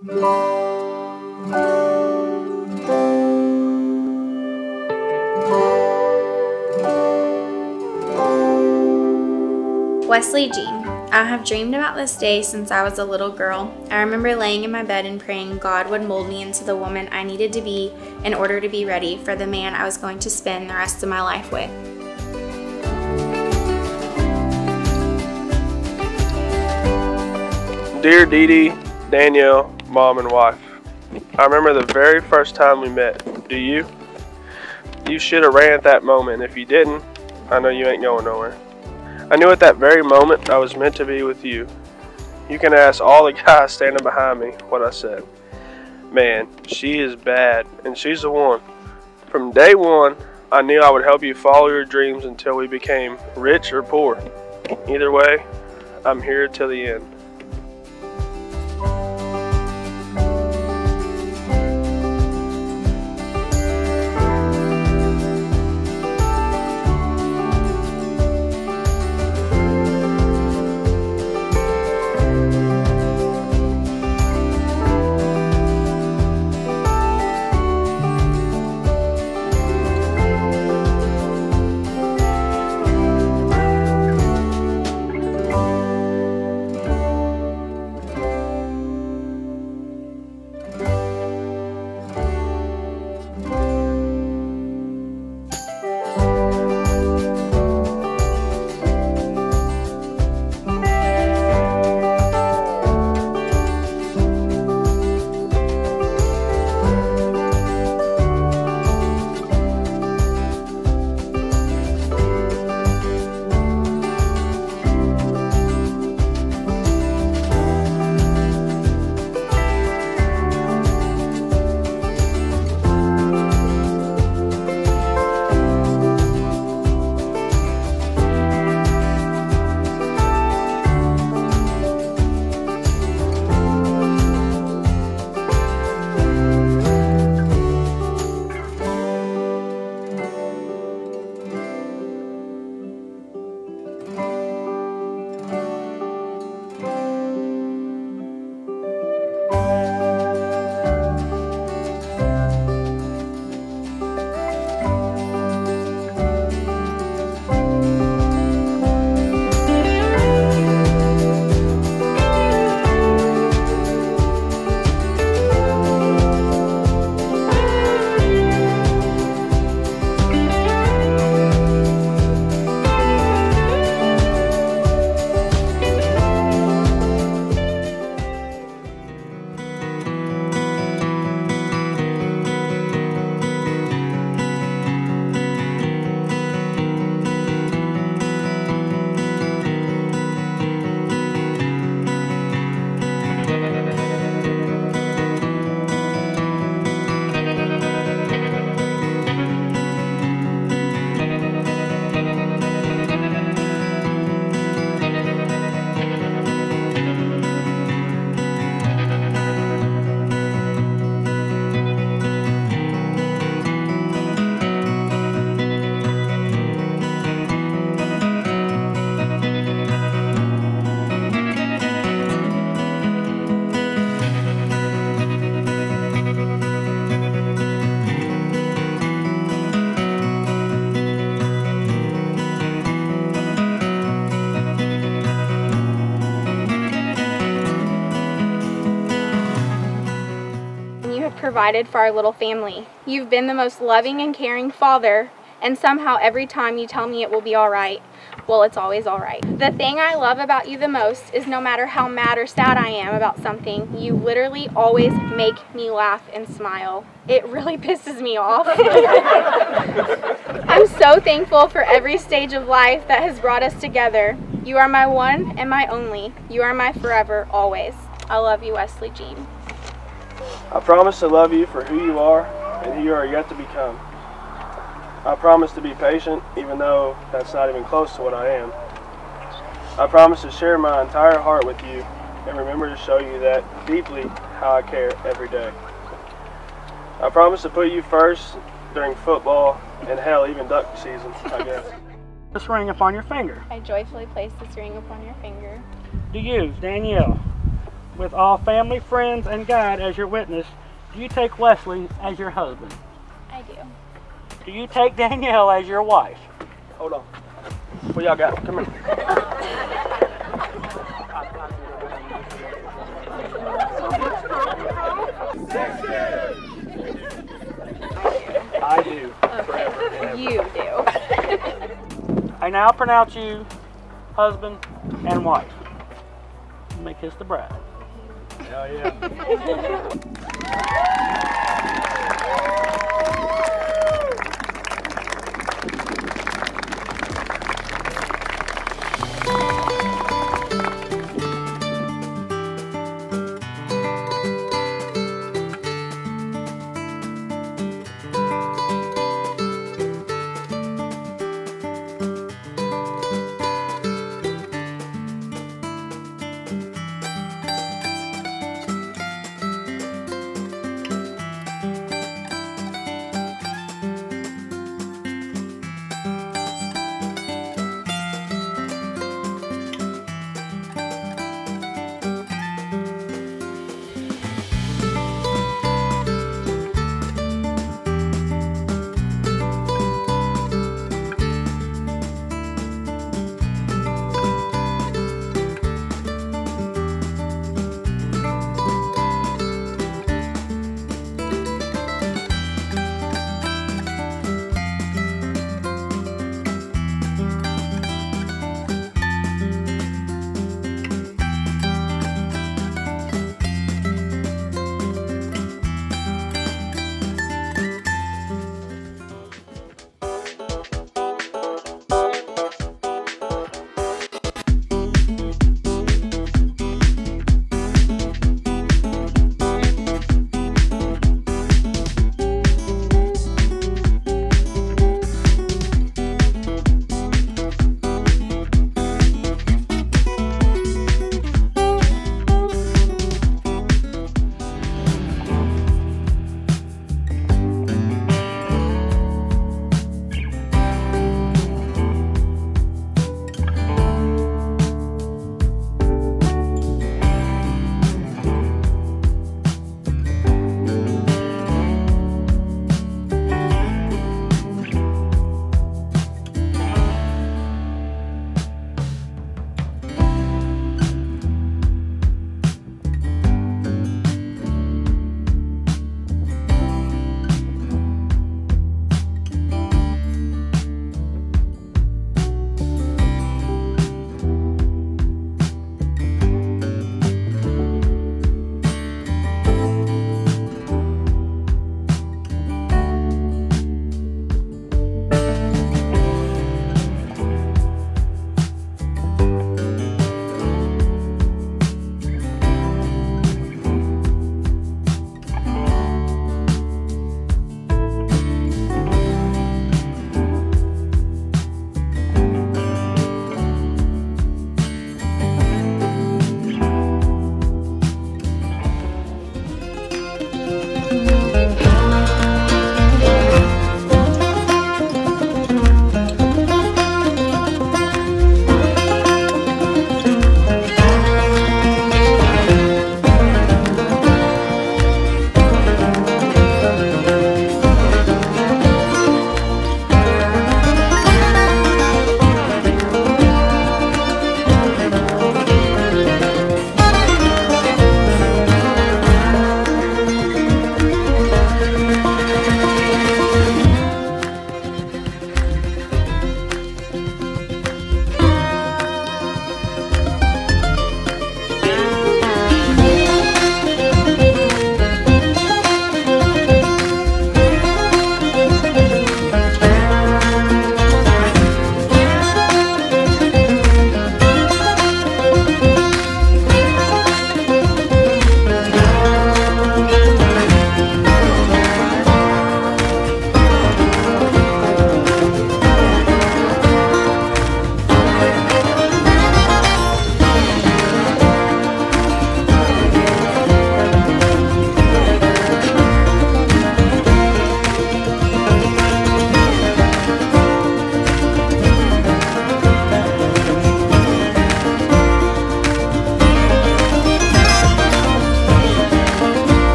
Wesley Jean. I have dreamed about this day since I was a little girl. I remember laying in my bed and praying God would mold me into the woman I needed to be in order to be ready for the man I was going to spend the rest of my life with. Dear Dee Dee, Danielle, mom and wife, I remember the very first time we met. Do you? You should have ran at that moment. If you didn't, I know you ain't going nowhere. I knew at that very moment I was meant to be with you. You can ask all the guys standing behind me what I said. Man, she is bad, and she's the one. From day one, I knew I would help you follow your dreams until we became rich or poor. Either way, I'm here till the end. Provided for our little family. You've been the most loving and caring father, and somehow every time you tell me it will be all right, well, it's always all right. The thing I love about you the most is no matter how mad or sad I am about something, you literally always make me laugh and smile. It really pisses me off. I'm so thankful for every stage of life that has brought us together. You are my one and my only. You are my forever, always. I love you, Wesley Jean. I promise to love you for who you are and who you are yet to become. I promise to be patient, even though that's not even close to what I am. I promise to share my entire heart with you and remember to show you that deeply how I care every day. I promise to put you first during football and hell, even duck season, I guess. This ring upon your finger. I joyfully place this ring upon your finger. Do you, Danielle, with all family, friends, and God as your witness, do you take Wesley as your husband? I do. Do you take Danielle as your wife? Hold on. What y'all got? Come here. I do. You do. I now pronounce you husband and wife. You may kiss the bride. Hell yeah.